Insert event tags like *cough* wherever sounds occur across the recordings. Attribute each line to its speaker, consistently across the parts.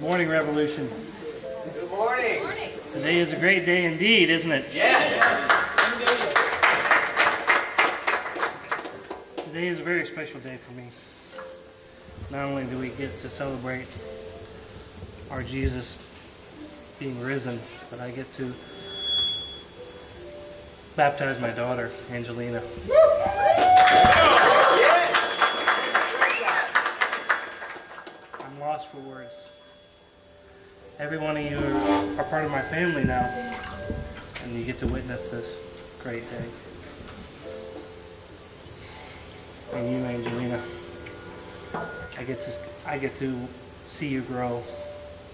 Speaker 1: Good morning, Revolution.
Speaker 2: Good morning.
Speaker 1: Today is a great day indeed, isn't it?
Speaker 2: Yes.
Speaker 1: Today is a very special day for me. Not only do we get to celebrate our Jesus being risen, but I get to baptize my daughter, Angelina. I'm lost for words. Every one of you are, are part of my family now, and you get to witness this great day. And you, Angelina, I get to I get to see you grow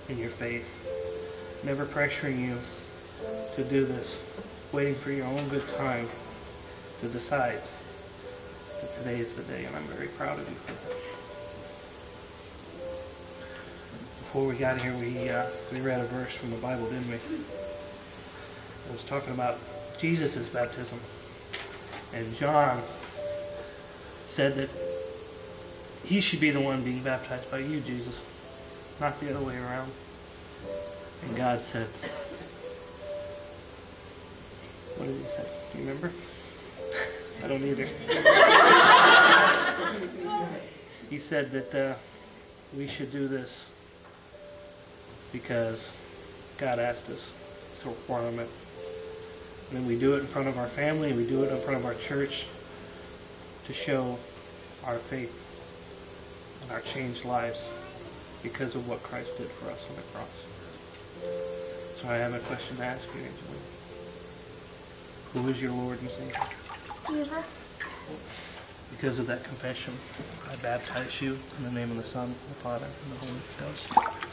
Speaker 1: in your faith. Never pressuring you to do this, waiting for your own good time to decide that today is the day, and I'm very proud of you for that. Before we got here, we uh, we read a verse from the Bible, didn't we? It was talking about Jesus' baptism, and John said that he should be the one being baptized by you, Jesus, not the other way around. And God said, What did he say? Do you remember? *laughs* I don't either. *laughs* he said that uh, we should do this because God asked us. It's a requirement. And we do it in front of our family, we do it in front of our church to show our faith and our changed lives because of what Christ did for us on the cross. So I have a question to ask you, Angelina. Who is your Lord and Savior?
Speaker 3: Jesus.
Speaker 1: Because of that confession, I baptize you in the name of the Son, the Father, and the Holy Ghost.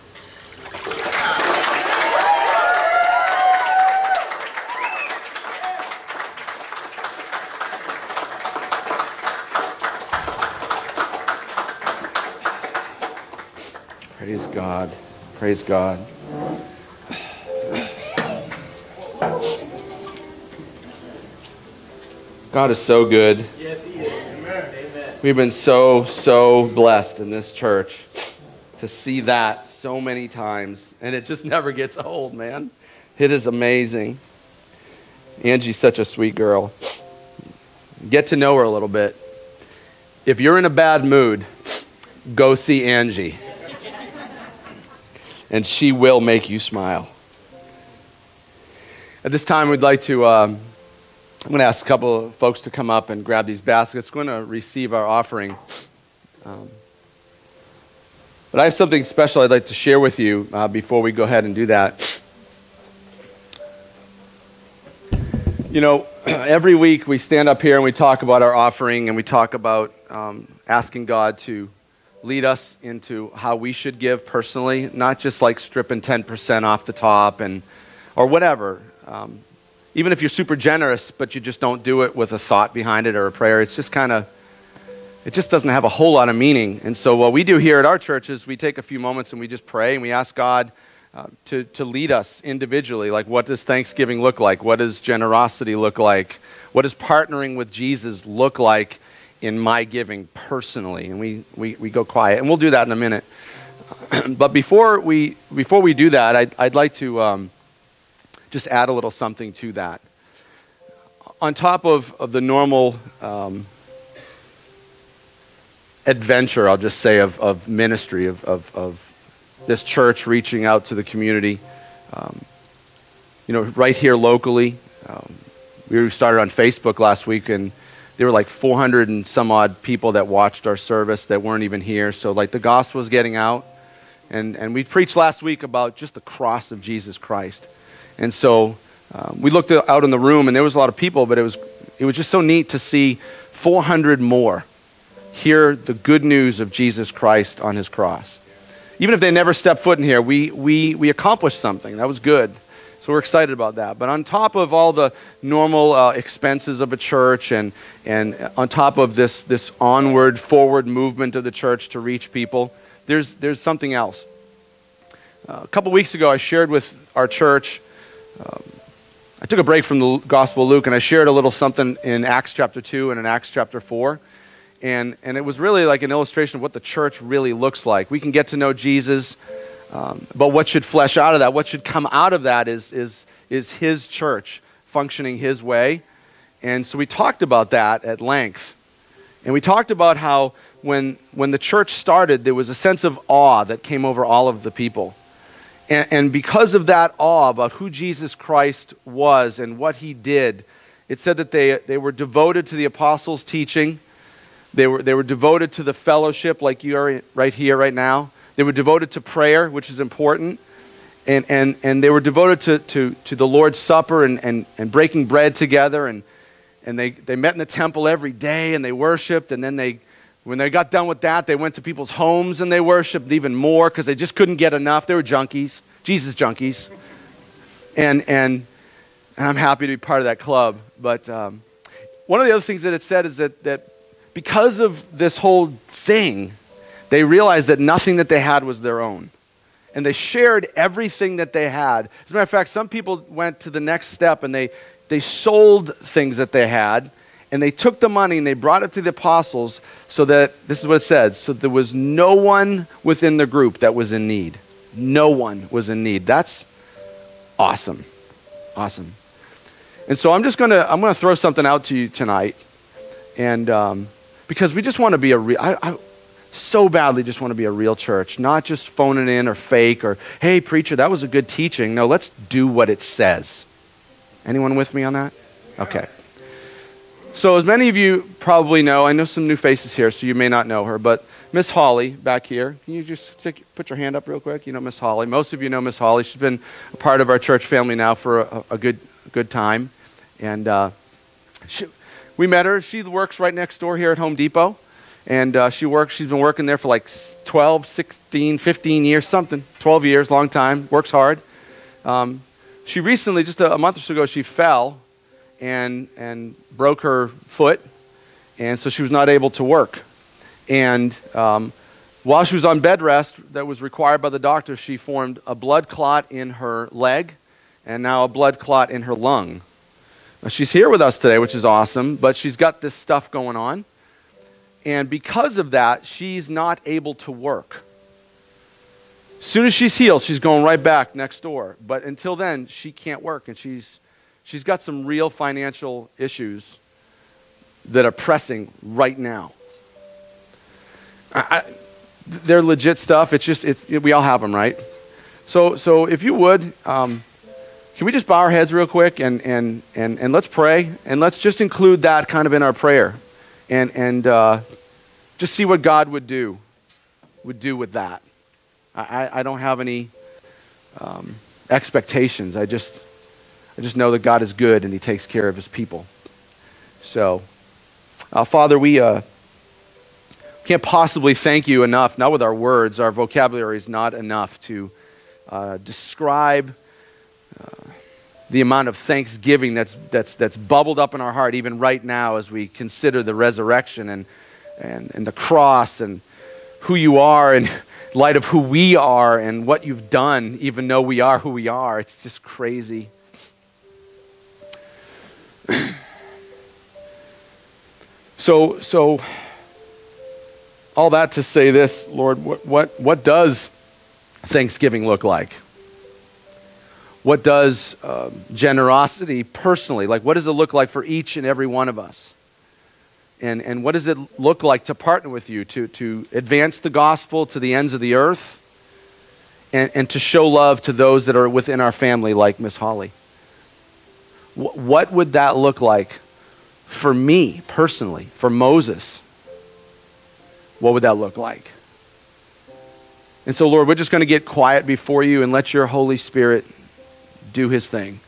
Speaker 4: Praise God. Praise God. God is so good.
Speaker 2: Yes, he is. Amen. Amen.
Speaker 4: We've been so, so blessed in this church to see that so many times, and it just never gets old, man. It is amazing. Angie's such a sweet girl. Get to know her a little bit. If you're in a bad mood, go see Angie, and she will make you smile. At this time, we'd like to. Um, I'm going to ask a couple of folks to come up and grab these baskets. We're going to receive our offering. Um, but I have something special I'd like to share with you uh, before we go ahead and do that. You know, *clears throat* every week we stand up here and we talk about our offering and we talk about um, asking God to lead us into how we should give personally, not just like stripping 10% off the top and or whatever. Um, even if you're super generous, but you just don't do it with a thought behind it or a prayer, it's just kind of, it just doesn't have a whole lot of meaning. And so, what we do here at our church is we take a few moments and we just pray and we ask God uh, to, to lead us individually. Like, what does Thanksgiving look like? What does generosity look like? What does partnering with Jesus look like in my giving personally? And we, we, we go quiet. And we'll do that in a minute. *clears throat* but before we, before we do that, I'd, I'd like to. Um, just add a little something to that. On top of, of the normal um, adventure, I'll just say, of, of ministry, of, of, of this church reaching out to the community, um, you know, right here locally. Um, we started on Facebook last week, and there were like 400 and some odd people that watched our service that weren't even here. So, like, the gospel was getting out. And, and we preached last week about just the cross of Jesus Christ. And so um, we looked out in the room, and there was a lot of people, but it was, it was just so neat to see 400 more hear the good news of Jesus Christ on his cross. Even if they never stepped foot in here, we, we, we accomplished something. That was good. So we're excited about that. But on top of all the normal uh, expenses of a church and, and on top of this, this onward, forward movement of the church to reach people, there's, there's something else. Uh, a couple weeks ago, I shared with our church um, I took a break from the Gospel of Luke and I shared a little something in Acts chapter 2 and in Acts chapter 4. And, and it was really like an illustration of what the church really looks like. We can get to know Jesus Um, but what should flesh out of that, what should come out of that is, is, is His church functioning His way. And so we talked about that at length. And we talked about how when, when the church started, there was a sense of awe that came over all of the people. And, and because of that awe about who Jesus Christ was and what he did, it said that they, they were devoted to the apostles' teaching. They were, they were devoted to the fellowship, like you are right here, right now. They were devoted to prayer, which is important. And, and, and they were devoted to, to, to the Lord's Supper and, and, and breaking bread together. And, and they, they met in the temple every day and they worshiped. And then they, when they got done with that, they went to people's homes and they worshiped even more because they just couldn't get enough. They were junkies, Jesus junkies. And, and, and I'm happy to be part of that club. But um, one of the other things that it said is that, that because of this whole thing, they realized that nothing that they had was their own. And they shared everything that they had. As a matter of fact, some people went to the next step and they, they sold things that they had and they took the money and they brought it to the apostles so that, this is what it said, so there was no one within the group that was in need. No one was in need. That's awesome. Awesome. And so I'm just going to, I'm to throw something out to you tonight. And um, because we just want to be a real, I, I so badly just want to be a real church, not just phoning in or fake or, hey, preacher, that was a good teaching. No, let's do what it says. Anyone with me on that? Okay. So, as many of you probably know, I know some new faces here, so you may not know her, but Miss Holly back here. Can you just stick, put your hand up real quick? You know Miss Holly. Most of you know Miss Holly. She's been a part of our church family now for a, a good, good time. And uh, she, we met her. She works right next door here at Home Depot. And uh, she works, she's been working there for like 12, 16, 15 years, something, 12 years, long time, works hard. Um, she recently, just a, a month or so ago, she fell and, and broke her foot, and so she was not able to work. And um, while she was on bed rest, that was required by the doctor, she formed a blood clot in her leg and now a blood clot in her lung. Now, she's here with us today, which is awesome, but she's got this stuff going on. And because of that, she's not able to work. As soon as she's healed, she's going right back next door. But until then, she can't work, and she's She's got some real financial issues that are pressing right now. I, I, they're legit stuff. It's just, it's, we all have them, right? So, so if you would, um, can we just bow our heads real quick and, and, and, and let's pray? And let's just include that kind of in our prayer and, and uh, just see what God would do, would do with that. I, I don't have any um, expectations. I just, I just know that God is good and He takes care of His people. So, uh, Father, we uh, can't possibly thank you enough, not with our words. Our vocabulary is not enough to uh, describe uh, the amount of thanksgiving that's, that's, that's bubbled up in our heart, even right now, as we consider the resurrection and, and, and the cross and who you are in *laughs* light of who we are and what you've done, even though we are who we are. It's just crazy. *clears throat* so, so, all that to say this, Lord, what, what, what does Thanksgiving look like? What does uh, generosity personally, like what does it look like for each and every one of us? And, and what does it look like to partner with you, to, to advance the gospel to the ends of the earth, and, and to show love to those that are within our family, like Miss Holly? what would that look like for me personally, for Moses? What would that look like? And so, Lord, we're just going to get quiet before you and let your Holy Spirit do his thing.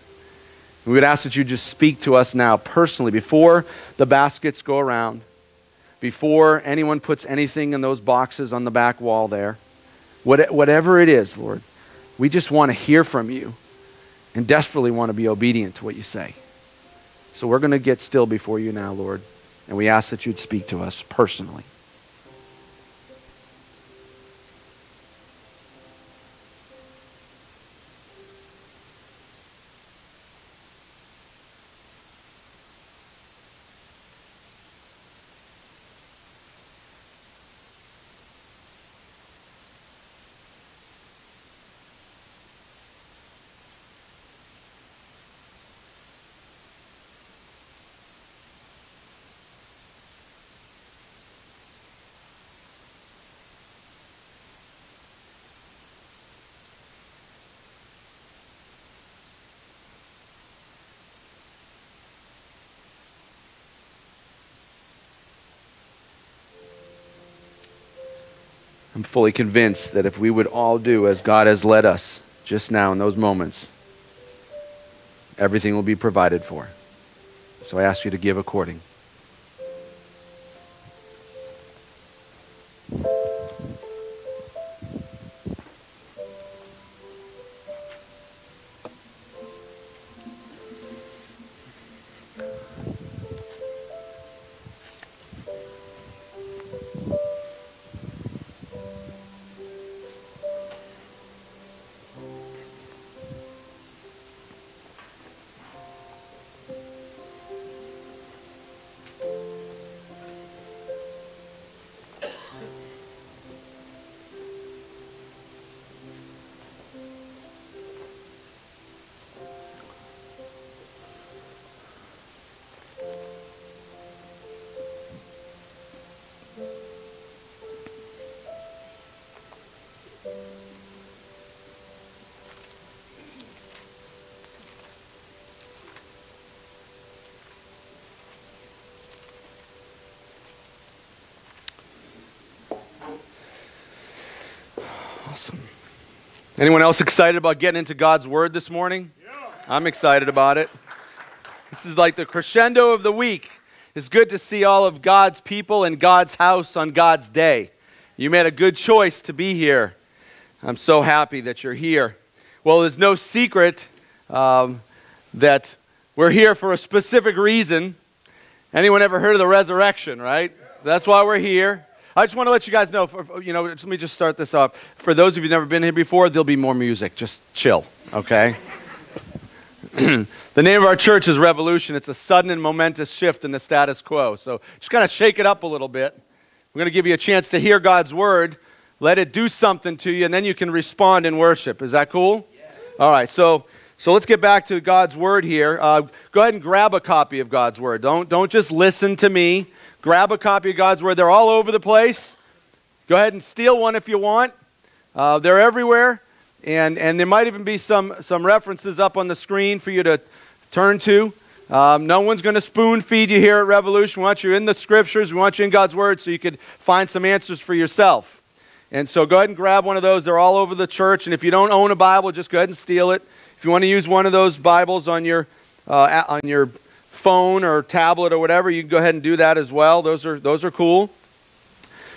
Speaker 4: We would ask that you just speak to us now personally before the baskets go around, before anyone puts anything in those boxes on the back wall there. whatever it is, Lord, we just want to hear from you and desperately want to be obedient to what you say. So we're going to get still before you now, Lord, and we ask that you'd speak to us personally. I'm fully convinced that if we would all do as God has led us just now in those moments, everything will be provided for. So I ask you to give according. Awesome. Anyone else excited about getting into God's Word this morning? I'm excited about it. This is like the crescendo of the week. It's good to see all of God's people in God's house on God's day. You made a good choice to be here. I'm so happy that you're here. Well, there's no secret um, that we're here for a specific reason. Anyone ever heard of the resurrection, right? That's why we're here. I just want to let you guys know, for, you know, let me just start this off. For those of you who've never been here before, there'll be more music. Just chill, okay? *clears throat* the name of our church is Revolution. It's a sudden and momentous shift in the status quo. So just kind of shake it up a little bit. We're going to give you a chance to hear God's word, let it do something to you, and then you can respond in worship. Is that cool? Yeah. All right, so, so let's get back to God's word here. Uh, go ahead and grab a copy of God's word. Don't, don't just listen to me. Grab a copy of God's Word. They're all over the place. Go ahead and steal one if you want. Uh, they're everywhere. And, and there might even be some, some references up on the screen for you to turn to. Um, no one's going to spoon feed you here at Revolution. We want you in the scriptures. We want you in God's Word so you could find some answers for yourself. And so go ahead and grab one of those. They're all over the church. And if you don't own a Bible, just go ahead and steal it. If you want to use one of those Bibles on your, uh, on your phone or tablet or whatever, you can go ahead and do that as well. Those are, those are cool.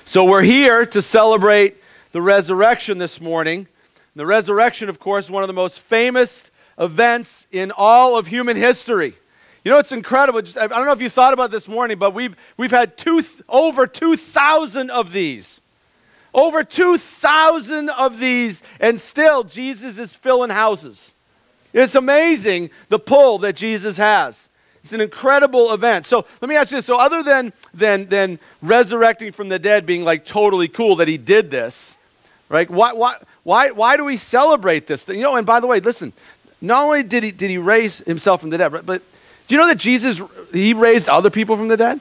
Speaker 4: So we're here to celebrate the resurrection this morning. The resurrection, of course, is one of the most famous events in all of human history. You know, it's incredible. Just, I don't know if you thought about this morning, but we've, we've had two, over 2,000 of these. Over 2,000 of these, and still Jesus is filling houses. It's amazing the pull that Jesus has. It's an incredible event. So let me ask you this. So other than, than, than resurrecting from the dead being like totally cool that he did this, right? Why, why, why, why do we celebrate this? thing? You know, and by the way, listen, not only did he, did he raise himself from the dead, but do you know that Jesus, he raised other people from the dead?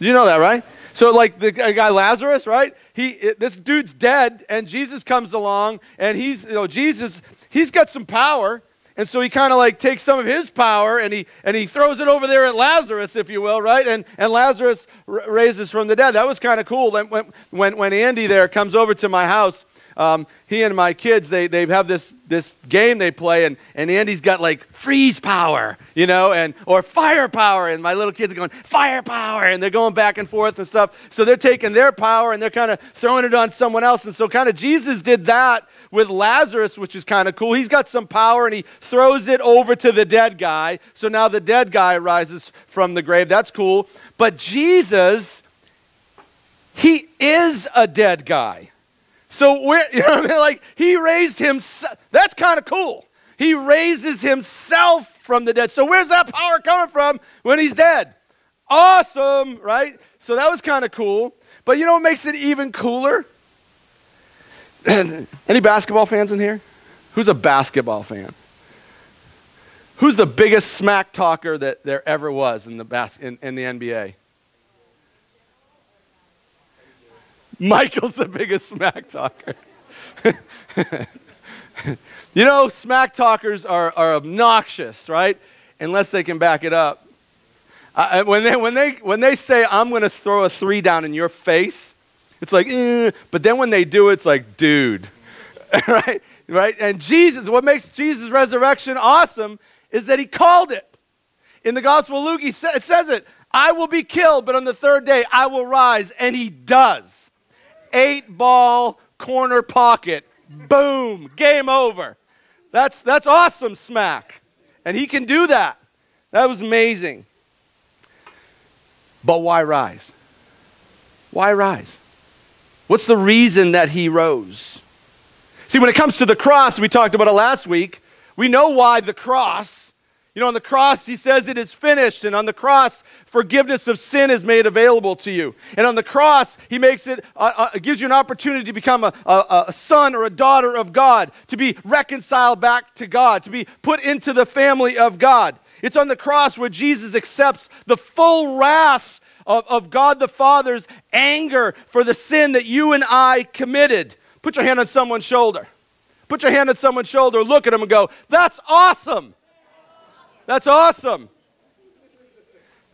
Speaker 4: Do you know that, right? So, like the guy Lazarus, right? He, this dude's dead, and Jesus comes along, and he's, you know, Jesus, he's got some power, and so he kind of like takes some of his power and he, and he throws it over there at Lazarus, if you will, right? And, and Lazarus r- raises from the dead. That was kind of cool. When, when, when Andy there comes over to my house, um, he and my kids, they, they have this, this game they play, and, and Andy's got like freeze power, you know, and, or fire power. And my little kids are going, fire power, and they're going back and forth and stuff. So they're taking their power and they're kind of throwing it on someone else. And so, kind of, Jesus did that with Lazarus, which is kind of cool. He's got some power and he throws it over to the dead guy. So now the dead guy rises from the grave. That's cool. But Jesus, he is a dead guy. So we're, *laughs* you know I mean? Like he raised himself. That's kind of cool. He raises himself from the dead. So where's that power coming from when he's dead? Awesome, right? So that was kind of cool. But you know what makes it even cooler? *clears throat* Any basketball fans in here? Who's a basketball fan? Who's the biggest smack talker that there ever was in the, bas- in, in the NBA? Michael's the biggest smack talker. *laughs* you know, smack talkers are, are obnoxious, right? Unless they can back it up. Uh, when, they, when, they, when they say, I'm going to throw a three down in your face, It's like, eh. but then when they do it, it's like, dude, *laughs* right? Right? And Jesus, what makes Jesus' resurrection awesome is that he called it. In the Gospel of Luke, he sa- it says it I will be killed, but on the third day I will rise. And he does. Eight ball corner pocket. Boom. Game over. That's, that's awesome, smack. And he can do that. That was amazing. But why rise? Why rise? What's the reason that he rose? See, when it comes to the cross, we talked about it last week, we know why the cross. You know, on the cross, he says it is finished. And on the cross, forgiveness of sin is made available to you. And on the cross, he makes it, uh, uh, gives you an opportunity to become a, a, a son or a daughter of God, to be reconciled back to God, to be put into the family of God. It's on the cross where Jesus accepts the full wrath of, of God the Father's anger for the sin that you and I committed. Put your hand on someone's shoulder. Put your hand on someone's shoulder, look at them and go, That's awesome. That's awesome.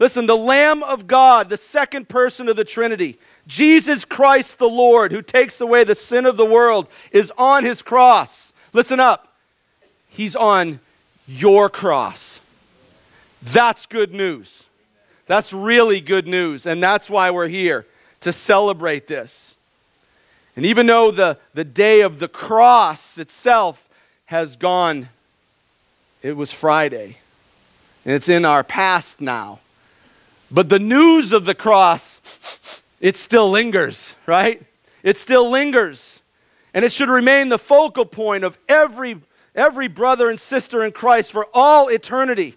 Speaker 4: Listen, the Lamb of God, the second person of the Trinity, Jesus Christ the Lord, who takes away the sin of the world, is on his cross. Listen up. He's on your cross. That's good news. That's really good news. And that's why we're here to celebrate this. And even though the, the day of the cross itself has gone, it was Friday. It's in our past now. But the news of the cross, it still lingers, right? It still lingers. And it should remain the focal point of every, every brother and sister in Christ for all eternity.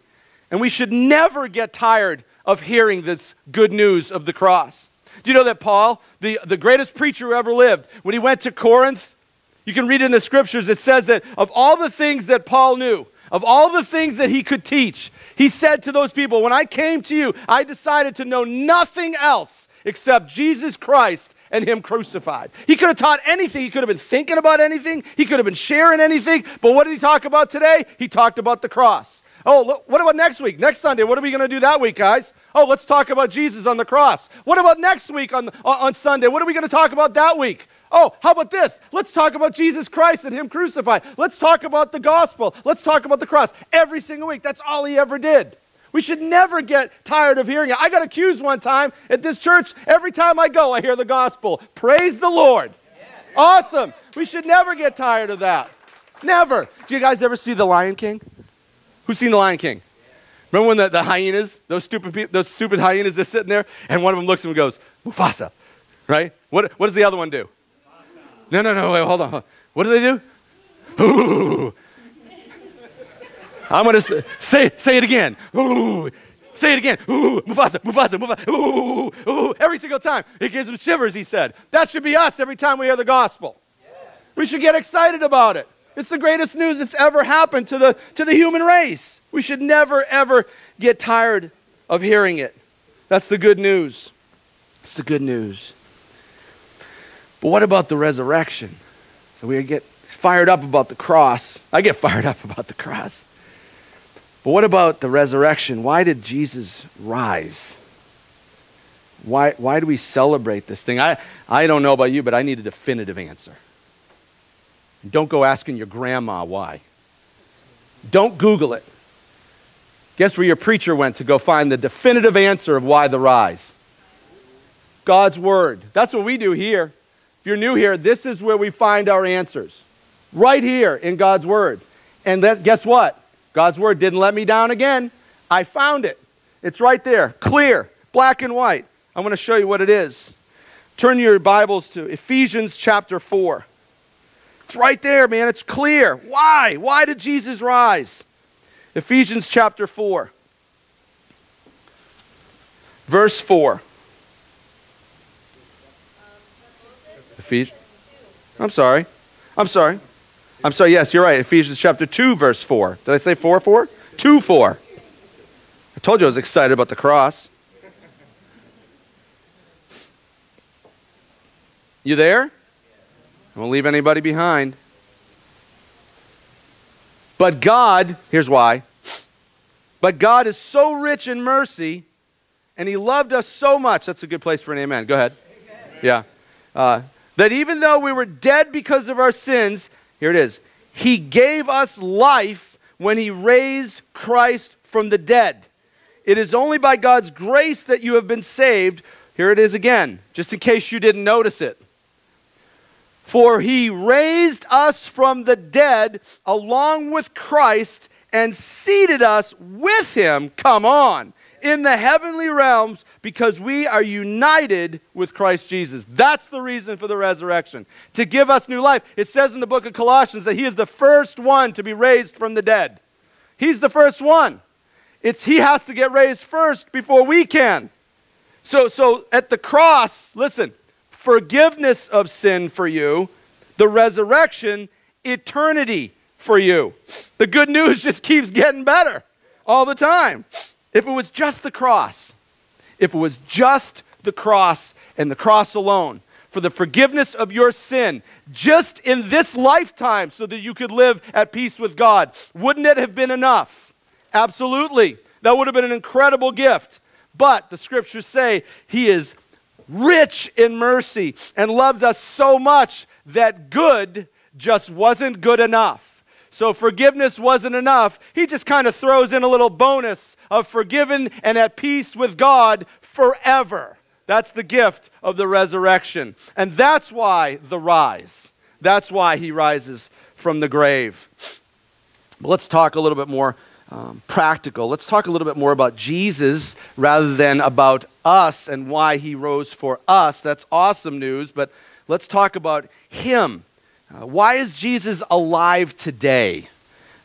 Speaker 4: And we should never get tired of hearing this good news of the cross. Do you know that Paul, the, the greatest preacher who ever lived, when he went to Corinth, you can read in the scriptures, it says that of all the things that Paul knew, of all the things that he could teach, he said to those people, When I came to you, I decided to know nothing else except Jesus Christ and Him crucified. He could have taught anything. He could have been thinking about anything. He could have been sharing anything. But what did he talk about today? He talked about the cross. Oh, what about next week? Next Sunday, what are we going to do that week, guys? Oh, let's talk about Jesus on the cross. What about next week on, on Sunday? What are we going to talk about that week? Oh, how about this? Let's talk about Jesus Christ and Him crucified. Let's talk about the gospel. Let's talk about the cross. Every single week. That's all He ever did. We should never get tired of hearing it. I got accused one time at this church. Every time I go, I hear the gospel. Praise the Lord. Awesome. We should never get tired of that. Never. Do you guys ever see The Lion King? Who's seen The Lion King? Remember when the, the hyenas, those stupid, people, those stupid hyenas, they're sitting there, and one of them looks at him and goes, Mufasa, right? What, what does the other one do? No, no, no, wait, hold on. What do they do? Ooh. I'm going to say, say it again. Ooh. Say it again. Ooh, Mufasa, Mufasa, Mufasa. Ooh, ooh, every single time. It gives them shivers, he said. That should be us every time we hear the gospel. We should get excited about it. It's the greatest news that's ever happened to the, to the human race. We should never, ever get tired of hearing it. That's the good news. It's the good news. But what about the resurrection? So we get fired up about the cross. I get fired up about the cross. But what about the resurrection? Why did Jesus rise? Why, why do we celebrate this thing? I, I don't know about you, but I need a definitive answer. Don't go asking your grandma why. Don't Google it. Guess where your preacher went to go find the definitive answer of why the rise? God's Word. That's what we do here. You're new here, this is where we find our answers. Right here in God's Word. And that, guess what? God's Word didn't let me down again. I found it. It's right there, clear, black and white. I'm going to show you what it is. Turn your Bibles to Ephesians chapter 4. It's right there, man. It's clear. Why? Why did Jesus rise? Ephesians chapter 4, verse 4. Ephesians. I'm sorry. I'm sorry. I'm sorry. Yes, you're right. Ephesians chapter 2, verse 4. Did I say 4 4? 2 4. I told you I was excited about the cross. You there? I won't leave anybody behind. But God, here's why. But God is so rich in mercy, and He loved us so much. That's a good place for an amen. Go ahead. Yeah. Uh, that even though we were dead because of our sins, here it is, he gave us life when he raised Christ from the dead. It is only by God's grace that you have been saved. Here it is again, just in case you didn't notice it. For he raised us from the dead along with Christ and seated us with him, come on, in the heavenly realms because we are united with Christ Jesus. That's the reason for the resurrection, to give us new life. It says in the book of Colossians that he is the first one to be raised from the dead. He's the first one. It's he has to get raised first before we can. So so at the cross, listen, forgiveness of sin for you, the resurrection, eternity for you. The good news *laughs* just keeps getting better all the time. If it was just the cross, if it was just the cross and the cross alone, for the forgiveness of your sin, just in this lifetime, so that you could live at peace with God, wouldn't it have been enough? Absolutely. That would have been an incredible gift. But the scriptures say he is rich in mercy and loved us so much that good just wasn't good enough. So forgiveness wasn't enough. He just kind of throws in a little bonus of forgiven and at peace with God forever. That's the gift of the resurrection. And that's why the rise. That's why he rises from the grave. But let's talk a little bit more um, practical. Let's talk a little bit more about Jesus rather than about us and why he rose for us. That's awesome news, but let's talk about him. Uh, why is Jesus alive today?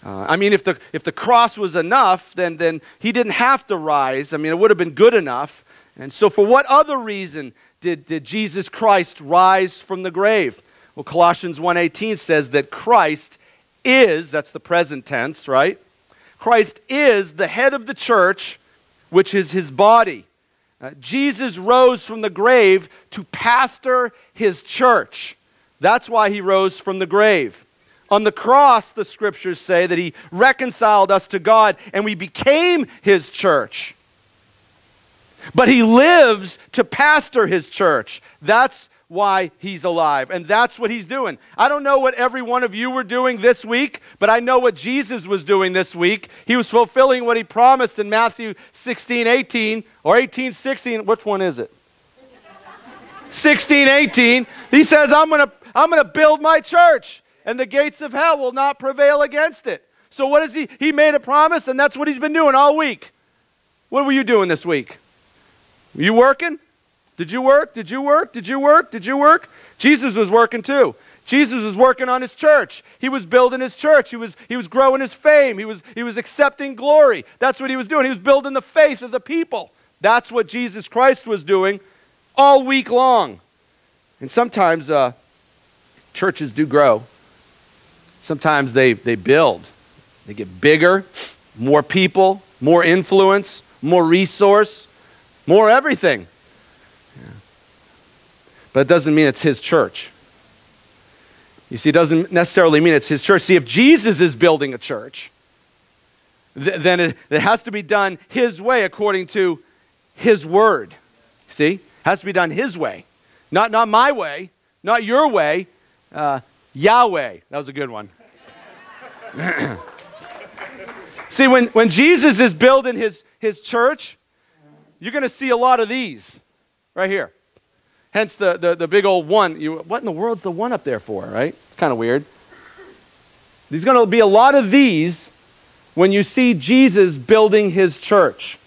Speaker 4: Uh, I mean, if the, if the cross was enough, then, then he didn't have to rise. I mean, it would have been good enough. And so, for what other reason did, did Jesus Christ rise from the grave? Well, Colossians 1.18 says that Christ is, that's the present tense, right? Christ is the head of the church, which is his body. Uh, Jesus rose from the grave to pastor his church. That's why he rose from the grave. On the cross, the scriptures say that he reconciled us to God and we became his church. But he lives to pastor his church. That's why he's alive. And that's what he's doing. I don't know what every one of you were doing this week, but I know what Jesus was doing this week. He was fulfilling what he promised in Matthew 16, 18, or 18, 16. Which one is it? 16, 18. He says, I'm going to I'm going to build my church, and the gates of hell will not prevail against it. So, what is he? He made a promise, and that's what he's been doing all week. What were you doing this week? Were you working? Did you work? Did you work? Did you work? Did you work? Jesus was working too. Jesus was working on his church. He was building his church. He was, he was growing his fame. He was, he was accepting glory. That's what he was doing. He was building the faith of the people. That's what Jesus Christ was doing all week long. And sometimes uh, churches do grow. Sometimes they, they build, they get bigger, more people, more influence, more resource, more everything. But it doesn't mean it's his church. You see, it doesn't necessarily mean it's his church. See, if Jesus is building a church, th- then it, it has to be done his way according to his word. See? It has to be done his way. Not, not my way, not your way, uh, Yahweh. That was a good one. *clears throat* see, when, when Jesus is building his, his church, you're going to see a lot of these right here. Hence the, the, the big old one. You, what in the world's the one up there for, right? It's kind of weird. There's going to be a lot of these when you see Jesus building his church.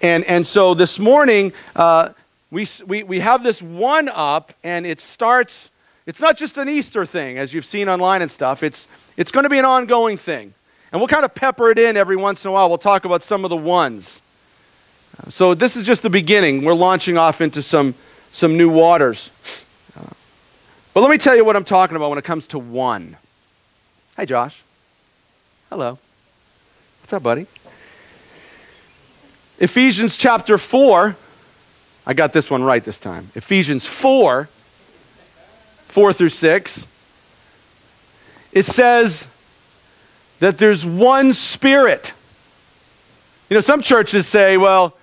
Speaker 4: And, and so this morning, uh, we, we, we have this one up, and it starts, it's not just an Easter thing, as you've seen online and stuff. It's, it's going to be an ongoing thing. And we'll kind of pepper it in every once in a while. We'll talk about some of the ones. So this is just the beginning. We're launching off into some some new waters. But let me tell you what I'm talking about when it comes to one. Hi, Josh. Hello. What's up, buddy? Ephesians chapter 4. I got this one right this time. Ephesians 4, 4 through 6. It says that there's one spirit. You know, some churches say, well,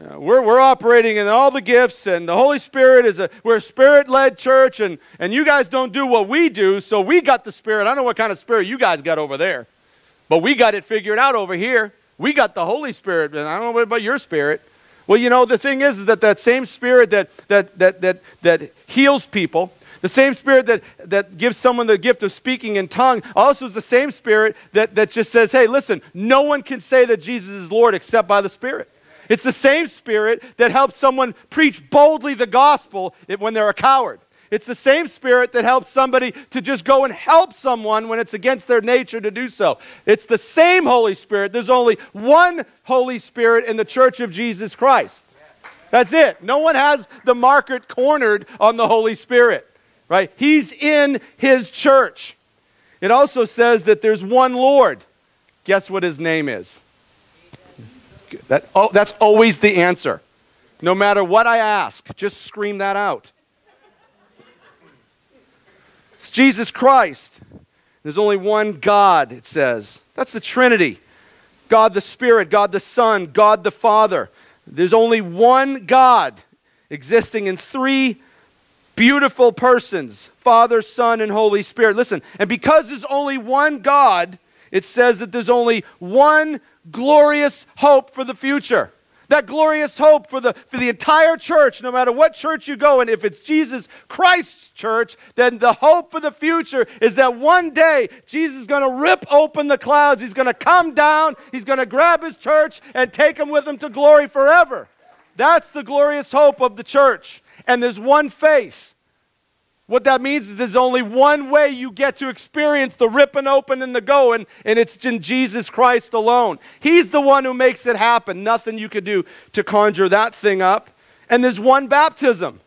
Speaker 4: Uh, we're, we're operating in all the gifts, and the Holy Spirit is a we're a spirit-led church, and, and you guys don't do what we do, so we got the Spirit. I don't know what kind of spirit you guys got over there, but we got it figured out over here. We got the Holy Spirit, and I don't know about your spirit. Well, you know, the thing is, is that that same spirit that, that, that, that, that heals people, the same spirit that, that gives someone the gift of speaking in tongue also is the same spirit that, that just says, hey, listen, no one can say that Jesus is Lord except by the Spirit. It's the same spirit that helps someone preach boldly the gospel when they're a coward. It's the same spirit that helps somebody to just go and help someone when it's against their nature to do so. It's the same Holy Spirit. There's only one Holy Spirit in the church of Jesus Christ. That's it. No one has the market cornered on the Holy Spirit, right? He's in his church. It also says that there's one Lord. Guess what his name is? That, oh, that's always the answer. No matter what I ask, just scream that out. It's Jesus Christ. There's only one God, it says. That's the Trinity God the Spirit, God the Son, God the Father. There's only one God existing in three beautiful persons Father, Son, and Holy Spirit. Listen, and because there's only one God, it says that there's only one glorious hope for the future. That glorious hope for the, for the entire church, no matter what church you go in, if it's Jesus Christ's church, then the hope for the future is that one day Jesus is going to rip open the clouds. He's going to come down, he's going to grab his church and take them with him to glory forever. That's the glorious hope of the church. And there's one faith. What that means is there's only one way you get to experience the ripping open and the going, and it's in Jesus Christ alone. He's the one who makes it happen. Nothing you could do to conjure that thing up. And there's one baptism.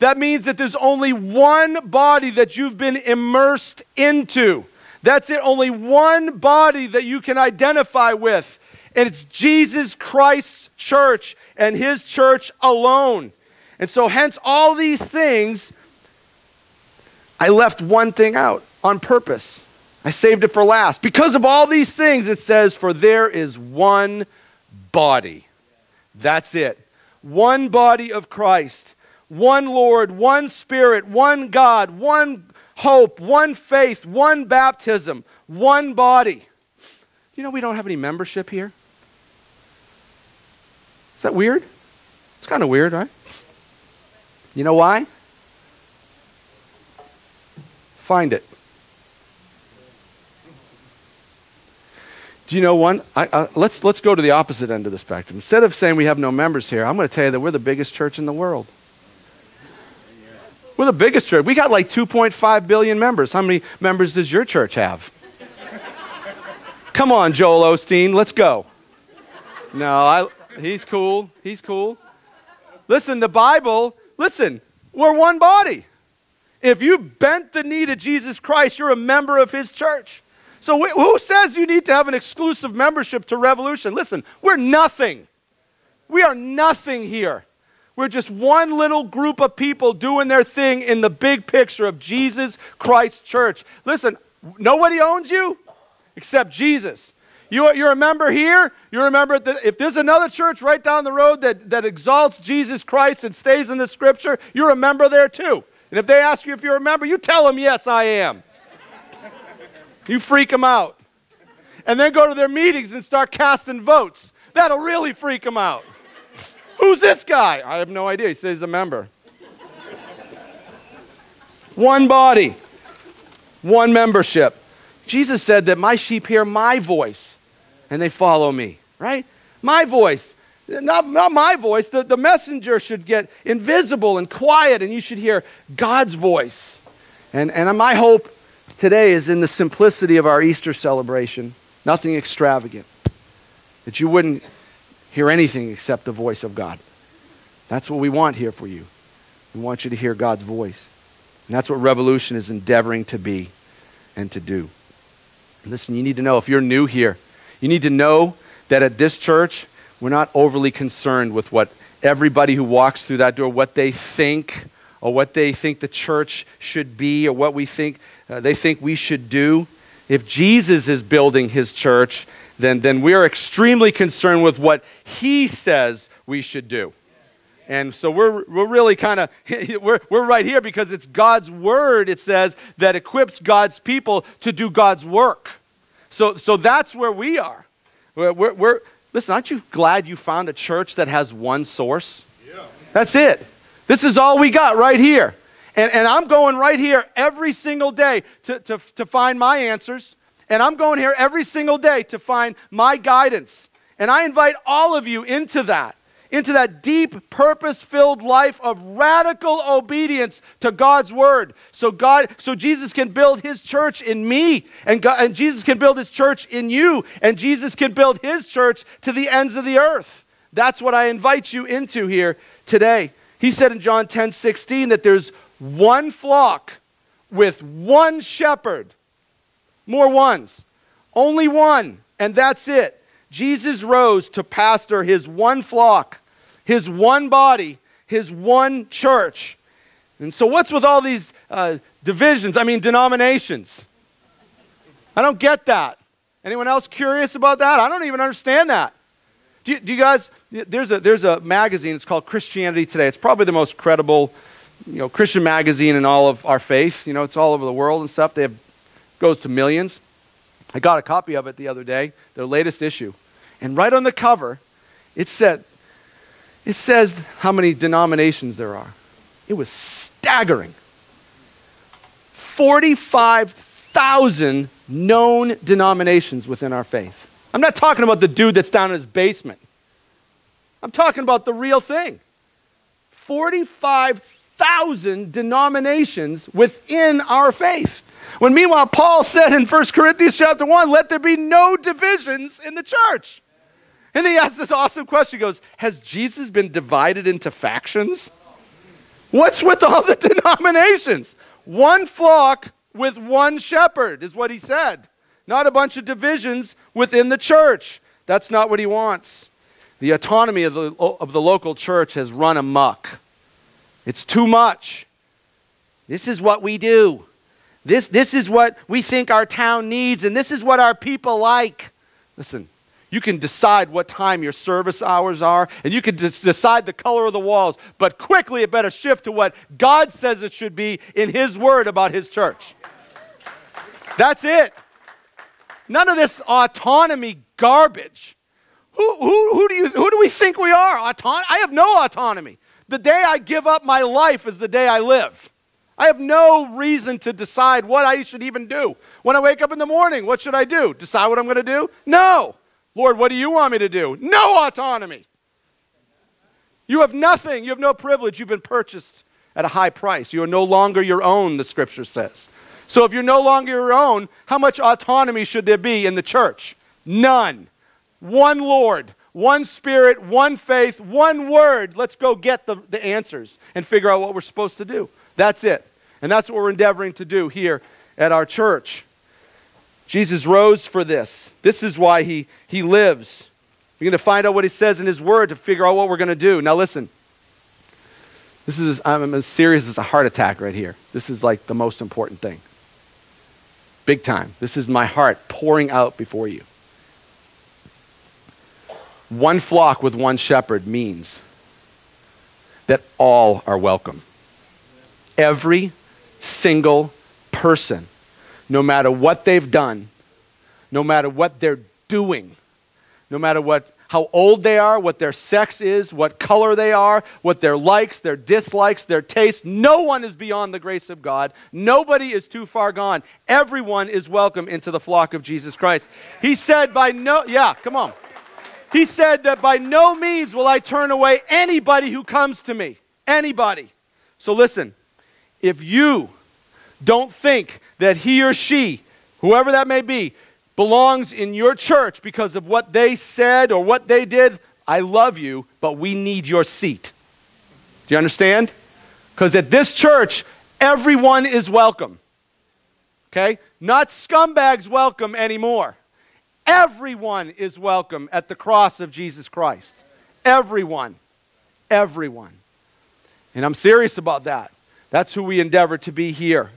Speaker 4: That means that there's only one body that you've been immersed into. That's it, only one body that you can identify with. And it's Jesus Christ's church and his church alone. And so, hence, all these things I left one thing out on purpose. I saved it for last. Because of all these things, it says, For there is one body. That's it. One body of Christ, one Lord, one Spirit, one God, one hope, one faith, one baptism, one body. You know, we don't have any membership here. Is that weird? It's kind of weird, right? You know why? Find it. Do you know one? I, uh, let's, let's go to the opposite end of the spectrum. Instead of saying we have no members here, I'm going to tell you that we're the biggest church in the world. We're the biggest church. We got like 2.5 billion members. How many members does your church have? Come on, Joel Osteen, let's go. No, I, he's cool. He's cool. Listen, the Bible, listen, we're one body. If you bent the knee to Jesus Christ, you're a member of his church. So who says you need to have an exclusive membership to Revolution? Listen, we're nothing. We are nothing here. We're just one little group of people doing their thing in the big picture of Jesus Christ Church. Listen, nobody owns you except Jesus. You, you're a member here. You remember that if there's another church right down the road that, that exalts Jesus Christ and stays in the scripture, you're a member there too. And if they ask you if you're a member, you tell them, yes, I am. You freak them out. And then go to their meetings and start casting votes. That'll really freak them out. Who's this guy? I have no idea. He says he's a member. one body, one membership. Jesus said that my sheep hear my voice and they follow me, right? My voice. Not, not my voice. The, the messenger should get invisible and quiet, and you should hear God's voice. And, and my hope today is in the simplicity of our Easter celebration, nothing extravagant, that you wouldn't hear anything except the voice of God. That's what we want here for you. We want you to hear God's voice. And that's what revolution is endeavoring to be and to do. Listen, you need to know if you're new here, you need to know that at this church, we're not overly concerned with what everybody who walks through that door, what they think or what they think the church should be or what we think uh, they think we should do. If Jesus is building his church, then, then we are extremely concerned with what He says we should do. And so we're, we're really kind of, *laughs* we're, we're right here because it's God's word, it says, that equips God's people to do God's work. So, so that's where we are. We're, we're, listen, aren't you glad you found a church that has one source? Yeah. That's it. This is all we got right here. And, and I'm going right here every single day to, to, to find my answers. And I'm going here every single day to find my guidance. And I invite all of you into that, into that deep, purpose filled life of radical obedience to God's word. So, God, so Jesus can build his church in me, and, God, and Jesus can build his church in you, and Jesus can build his church to the ends of the earth. That's what I invite you into here today. He said in John 10 16 that there's one flock with one shepherd. More ones. Only one, and that's it. Jesus rose to pastor his one flock, his one body, his one church. And so, what's with all these uh, divisions? I mean, denominations. I don't get that. Anyone else curious about that? I don't even understand that. Do you, do you guys, there's a, there's a magazine, it's called Christianity Today. It's probably the most credible you know, Christian magazine in all of our faith. You know, it's all over the world and stuff. They have goes to millions. I got a copy of it the other day, their latest issue. And right on the cover, it said it says how many denominations there are. It was staggering. 45,000 known denominations within our faith. I'm not talking about the dude that's down in his basement. I'm talking about the real thing. 45,000 thousand denominations within our faith. When meanwhile, Paul said in 1 Corinthians chapter 1, let there be no divisions in the church. And he asks this awesome question. He goes, Has Jesus been divided into factions? What's with all the *laughs* denominations? One flock with one shepherd, is what he said. Not a bunch of divisions within the church. That's not what he wants. The autonomy of the, of the local church has run amok. It's too much. This is what we do. This, this is what we think our town needs, and this is what our people like. Listen, you can decide what time your service hours are, and you can decide the color of the walls, but quickly it better shift to what God says it should be in His Word about His church. That's it. None of this autonomy garbage. Who, who, who, do, you, who do we think we are? Auton- I have no autonomy. The day I give up my life is the day I live. I have no reason to decide what I should even do. When I wake up in the morning, what should I do? Decide what I'm going to do? No. Lord, what do you want me to do? No autonomy. You have nothing. You have no privilege. You've been purchased at a high price. You are no longer your own, the scripture says. So if you're no longer your own, how much autonomy should there be in the church? None. One Lord, one spirit, one faith, one word. Let's go get the, the answers and figure out what we're supposed to do. That's it. And that's what we're endeavoring to do here at our church. Jesus rose for this. This is why he, he lives. We're going to find out what he says in his word to figure out what we're going to do. Now, listen. This is, I'm as serious as a heart attack right here. This is like the most important thing. Big time. This is my heart pouring out before you. One flock with one shepherd means that all are welcome. Every single person, no matter what they've done, no matter what they're doing, no matter what how old they are, what their sex is, what color they are, what their likes, their dislikes, their tastes. No one is beyond the grace of God. Nobody is too far gone. Everyone is welcome into the flock of Jesus Christ. He said by no yeah, come on. He said that by no means will I turn away anybody who comes to me. Anybody. So listen, if you don't think that he or she, whoever that may be, belongs in your church because of what they said or what they did, I love you, but we need your seat. Do you understand? Because at this church, everyone is welcome. Okay? Not scumbags welcome anymore. Everyone is welcome at the cross of Jesus Christ. Everyone. Everyone. And I'm serious about that. That's who we endeavor to be here.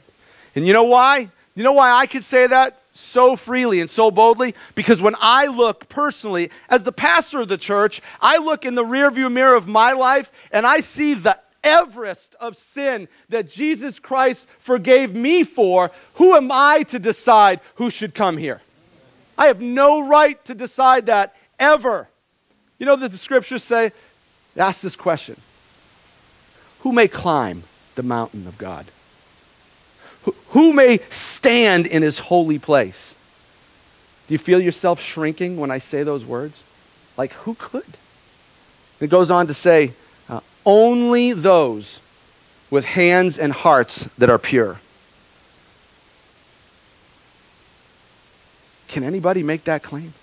Speaker 4: And you know why? You know why I could say that so freely and so boldly? Because when I look personally, as the pastor of the church, I look in the rearview mirror of my life and I see the Everest of sin that Jesus Christ forgave me for. Who am I to decide who should come here? I have no right to decide that ever. You know that the scriptures say, ask this question Who may climb the mountain of God? Who may stand in his holy place? Do you feel yourself shrinking when I say those words? Like, who could? It goes on to say, uh, only those with hands and hearts that are pure. Can anybody make that claim?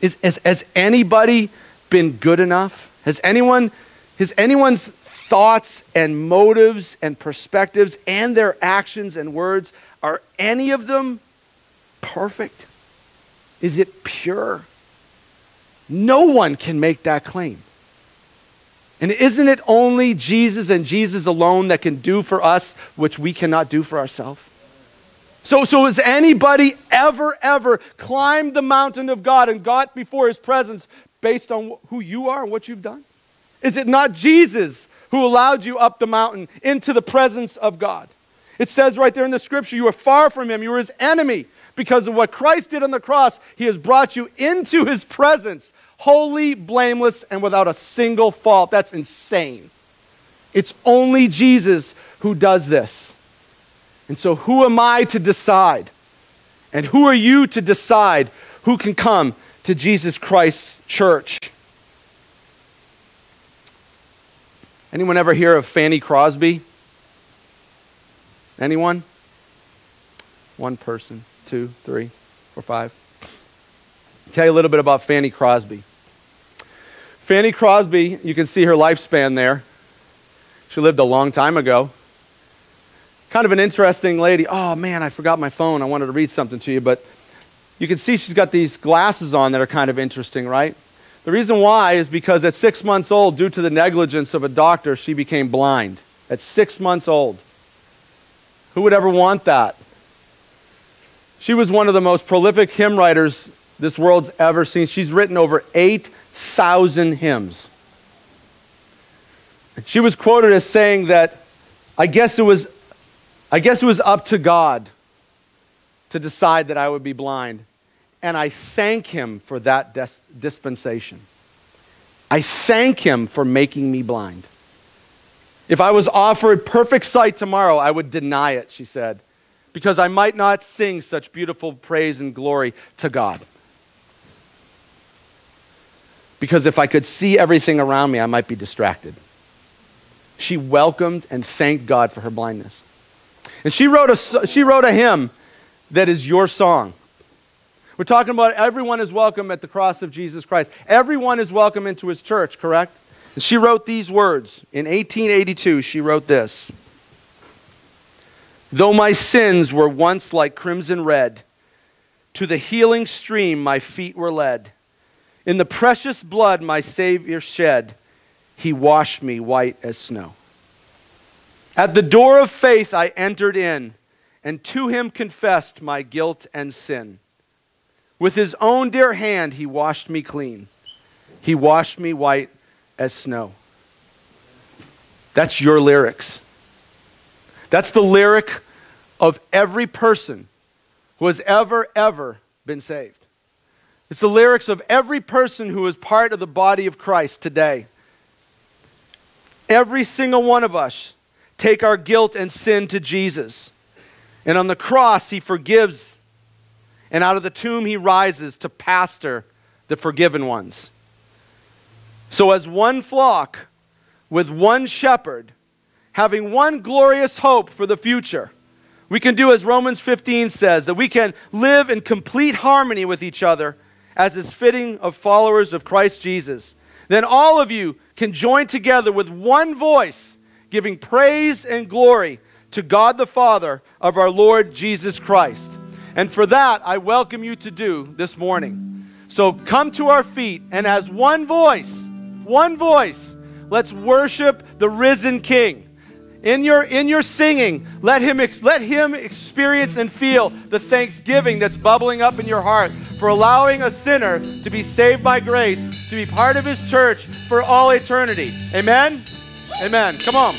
Speaker 4: Is, has, has anybody been good enough? Has anyone, has anyone's thoughts and motives and perspectives and their actions and words, are any of them perfect? Is it pure? No one can make that claim. And isn't it only Jesus and Jesus alone that can do for us which we cannot do for ourselves? So, so has anybody ever, ever climbed the mountain of God and got before his presence based on who you are and what you've done? Is it not Jesus who allowed you up the mountain into the presence of God. It says right there in the scripture, you were far from him, you were his enemy. Because of what Christ did on the cross, he has brought you into his presence, holy, blameless, and without a single fault. That's insane. It's only Jesus who does this. And so, who am I to decide? And who are you to decide who can come to Jesus Christ's church? Anyone ever hear of Fanny Crosby? Anyone? One person, two, three, four, five. I'll tell you a little bit about Fanny Crosby. Fanny Crosby, you can see her lifespan there. She lived a long time ago. Kind of an interesting lady. Oh man, I forgot my phone. I wanted to read something to you, but you can see she's got these glasses on that are kind of interesting, right? The reason why is because at six months old, due to the negligence of a doctor, she became blind. At six months old. Who would ever want that? She was one of the most prolific hymn writers this world's ever seen. She's written over 8,000 hymns. She was quoted as saying that I guess it was I guess it was up to God to decide that I would be blind. And I thank him for that dis- dispensation. I thank him for making me blind. If I was offered perfect sight tomorrow, I would deny it, she said, because I might not sing such beautiful praise and glory to God. Because if I could see everything around me, I might be distracted. She welcomed and thanked God for her blindness. And she wrote a, she wrote a hymn that is your song. We're talking about everyone is welcome at the cross of Jesus Christ. Everyone is welcome into his church, correct? And she wrote these words. In 1882, she wrote this Though my sins were once like crimson red, to the healing stream my feet were led. In the precious blood my Savior shed, he washed me white as snow. At the door of faith I entered in, and to him confessed my guilt and sin. With his own dear hand, he washed me clean. He washed me white as snow. That's your lyrics. That's the lyric of every person who has ever, ever been saved. It's the lyrics of every person who is part of the body of Christ today. Every single one of us take our guilt and sin to Jesus. And on the cross, he forgives and out of the tomb he rises to pastor the forgiven ones. So, as one flock with one shepherd, having one glorious hope for the future, we can do as Romans 15 says that we can live in complete harmony with each other as is fitting of followers of Christ Jesus. Then all of you can join together with one voice, giving praise and glory to God the Father of our Lord Jesus Christ. And for that, I welcome you to do this morning. So come to our feet and as one voice, one voice, let's worship the risen King. In your, in your singing, let him, ex- let him experience and feel the thanksgiving that's bubbling up in your heart for allowing a sinner to be saved by grace, to be part of his church for all eternity. Amen? Amen. Come on.